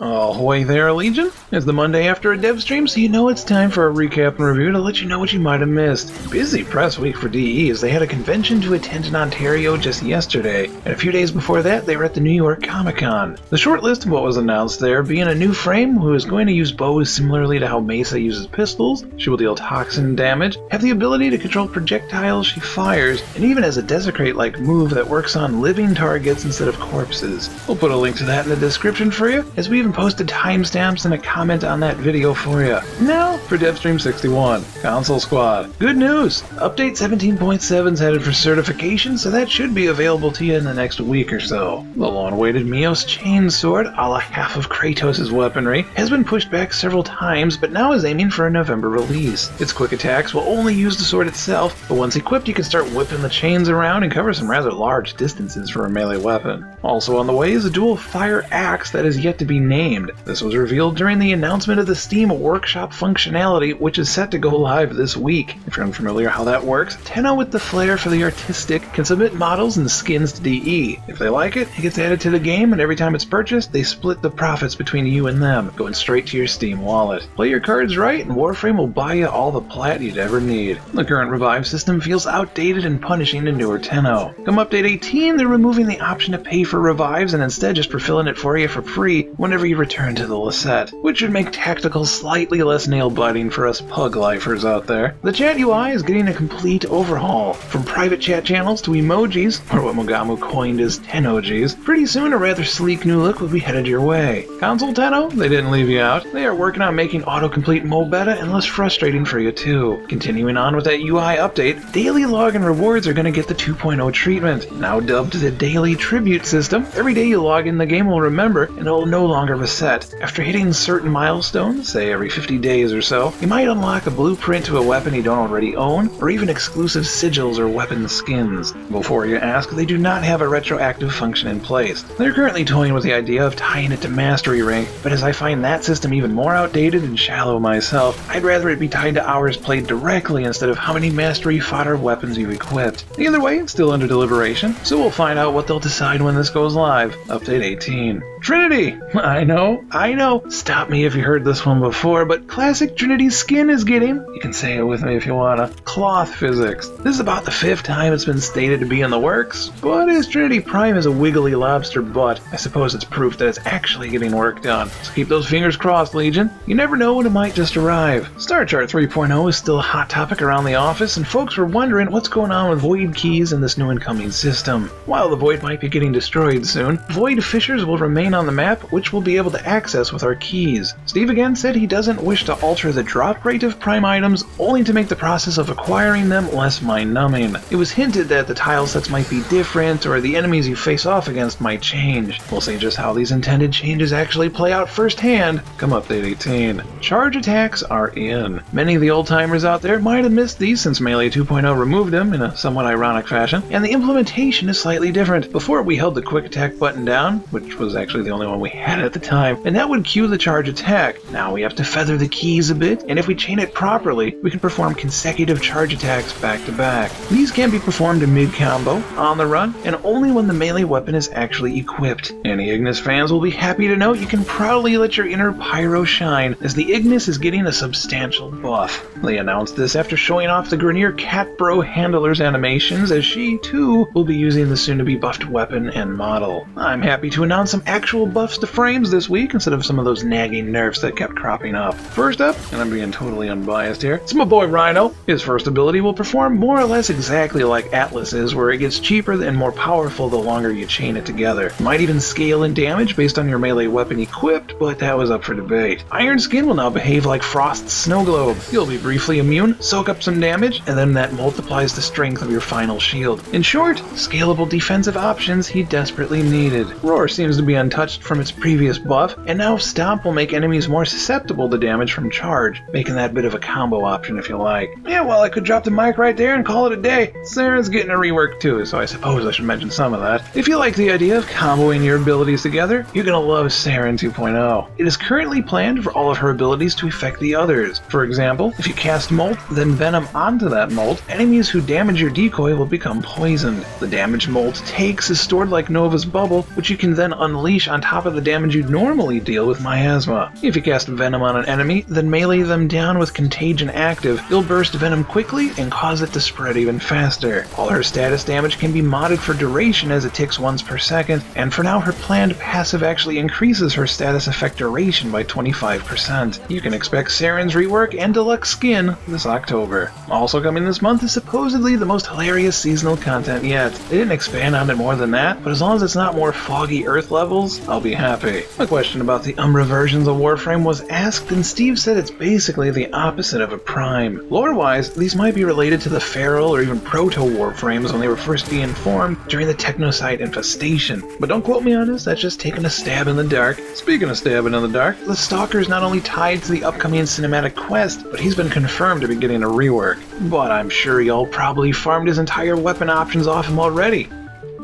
Ahoy there, Legion! It's the Monday after a dev stream, so you know it's time for a recap and review to let you know what you might have missed. Busy press week for DE as they had a convention to attend in Ontario just yesterday, and a few days before that they were at the New York Comic Con. The short list of what was announced there being a new frame who is going to use bows similarly to how Mesa uses pistols, she will deal toxin damage, have the ability to control projectiles she fires, and even has a desecrate like move that works on living targets instead of corpses. We'll put a link to that in the description for you, as we posted timestamps and a comment on that video for you. Now for DevStream 61, Console Squad. Good news! Update 17.7 is headed for certification, so that should be available to you in the next week or so. The long-awaited Mios Chainsword, a la half of Kratos' weaponry, has been pushed back several times, but now is aiming for a November release. Its quick attacks will only use the sword itself, but once equipped you can start whipping the chains around and cover some rather large distances for a melee weapon. Also on the way is a dual fire axe that is yet to be named. This was revealed during the announcement of the Steam Workshop functionality, which is set to go live this week. If you're unfamiliar how that works, Tenno with the flair for the artistic can submit models and skins to DE. If they like it, it gets added to the game, and every time it's purchased, they split the profits between you and them, going straight to your Steam wallet. Play your cards right, and Warframe will buy you all the plat you'd ever need. The current revive system feels outdated and punishing to newer Tenno. Come update 18, they're removing the option to pay for revives and instead just refilling it for you for free whenever you return to the Liset, which should make tactical slightly less nail-biting for us pug lifers out there. The chat UI is getting a complete overhaul. From private chat channels to emojis, or what Mogamu coined as Tennojis, pretty soon a rather sleek new look will be headed your way. Console Tenno? They didn't leave you out. They are working on making autocomplete more better and less frustrating for you too. Continuing on with that UI update, daily login rewards are going to get the 2.0 treatment. Now dubbed the Daily Tribute System, every day you log in the game will remember and it will no longer reset. After hitting certain milestones, say every 50 days or so, you might unlock a blueprint to a weapon you don't already own, or even exclusive sigils or weapon skins. Before you ask, they do not have a retroactive function in place. They're currently toying with the idea of tying it to mastery rank, but as I find that system even more outdated and shallow myself, I'd rather it be tied to hours played directly instead of how many mastery fodder weapons you've equipped. Either way, it's still under deliberation, so we'll find out what they'll decide when this goes live. Update 18. Trinity! I know, I know. Stop me if you heard this one before, but classic Trinity skin is getting, you can say it with me if you wanna, cloth physics. This is about the fifth time it's been stated to be in the works, but as Trinity Prime is a wiggly lobster butt, I suppose it's proof that it's actually getting work done. So keep those fingers crossed, Legion. You never know when it might just arrive. Star Chart 3.0 is still a hot topic around the office, and folks were wondering what's going on with Void keys in this new incoming system. While the Void might be getting destroyed soon, Void fissures will remain on the map, which we'll be able to access with our keys. Steve again said he doesn't wish to alter the drop rate of Prime items, only to make the process of acquiring them less mind-numbing. It was hinted that the tile sets might be different, or the enemies you face off against might change. We'll see just how these intended changes actually play out firsthand come update 18. Charge attacks are in. Many of the old-timers out there might have missed these since Melee 2.0 removed them in a somewhat ironic fashion, and the implementation is slightly different. Before we held the quick attack button down, which was actually the only one we had at the time, and that would cue the charge attack. Now we have to feather the keys a bit, and if we chain it properly, we can perform consecutive charge attacks back to back. These can be performed in mid-combo, on the run, and only when the melee weapon is actually equipped. Any Ignis fans will be happy to know you can proudly let your inner pyro shine, as the Ignis is getting a substantial buff. They announced this after showing off the Grineer Catbro handler's animations, as she, too, will be using the soon-to-be buffed weapon and model. I'm happy to announce some actual buffs to frames this week instead of some of those nagging nerfs that kept cropping up. First up, and I'm being totally unbiased here, it's my boy Rhino. His first ability will perform more or less exactly like Atlas's, where it gets cheaper and more powerful the longer you chain it together. Might even scale in damage based on your melee weapon equipped, but that was up for debate. Iron Skin will now behave like Frost's snow globe. You'll be briefly immune, soak up some damage, and then that multiplies the strength of your final shield. In short, scalable defensive options he desperately needed. Roar seems to be untouched from its previous buff, and now Stomp will make enemies more susceptible to damage from charge, making that bit of a combo option if you like. Yeah, well, I could drop the mic right there and call it a day. Saryn's getting a rework too, so I suppose I should mention some of that. If you like the idea of comboing your abilities together, you're gonna love Saryn 2.0. It is currently planned for all of her abilities to affect the others. For example, if you cast Molt, then Venom onto that Molt, enemies who damage your decoy will become poisoned. The damage Molt takes is stored like Nova's bubble, which you can then unleash on top of the damage you'd normally deal with Miasma. If you cast Venom on an enemy, then melee them down with Contagion active, you'll burst Venom quickly and cause it to spread even faster. All her status damage can be modded for duration as it ticks once per second, and for now her planned passive actually increases her status effect duration by 25%. You can expect Saryn's rework and deluxe skin this October. Also coming this month is supposedly the most hilarious seasonal content yet. They didn't expand on it more than that, but as long as it's not more foggy Earth levels, I'll be happy. A question about the Umbra versions of Warframe was asked, and Steve said it's basically the opposite of a Prime. Lore-wise, these might be related to the Feral or even Proto-Warframes when they were first being formed during the Technocyte infestation. But don't quote me on this, that's just taking a stab in the dark. Speaking of stabbing in the dark, the Stalker is not only tied to the upcoming cinematic quest, but he's been confirmed to be getting a rework. But I'm sure y'all probably farmed his entire weapon options off him already.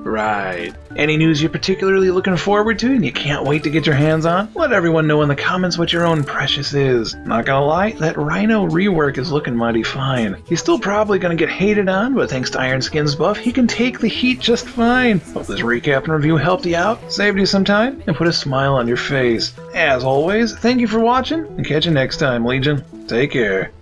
Right. Any news you're particularly looking forward to and you can't wait to get your hands on? Let everyone know in the comments what your own precious is. Not gonna lie, that Rhino rework is looking mighty fine. He's still probably gonna get hated on, but thanks to Iron Skin's buff, he can take the heat just fine. Hope this recap and review helped you out, saved you some time, and put a smile on your face. As always, thank you for watching, and catch you next time, Legion. Take care.